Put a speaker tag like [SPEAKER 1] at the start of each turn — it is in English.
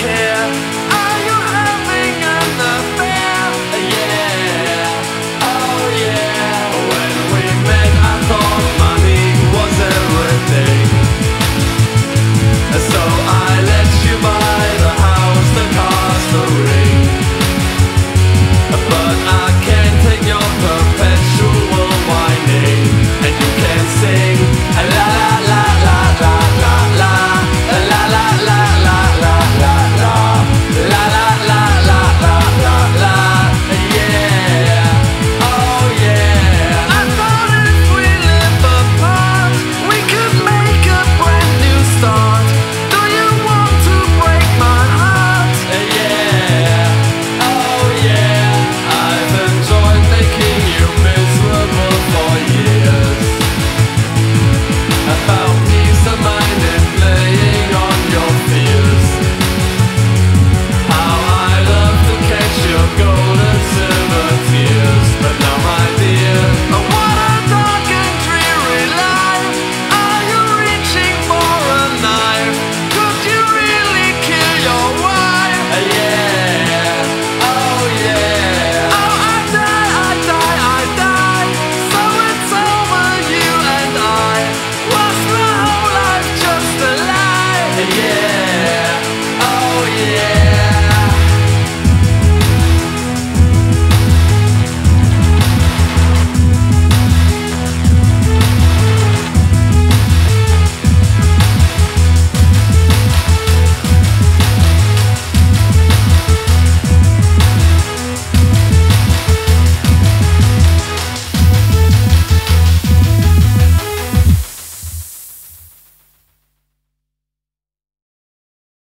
[SPEAKER 1] care.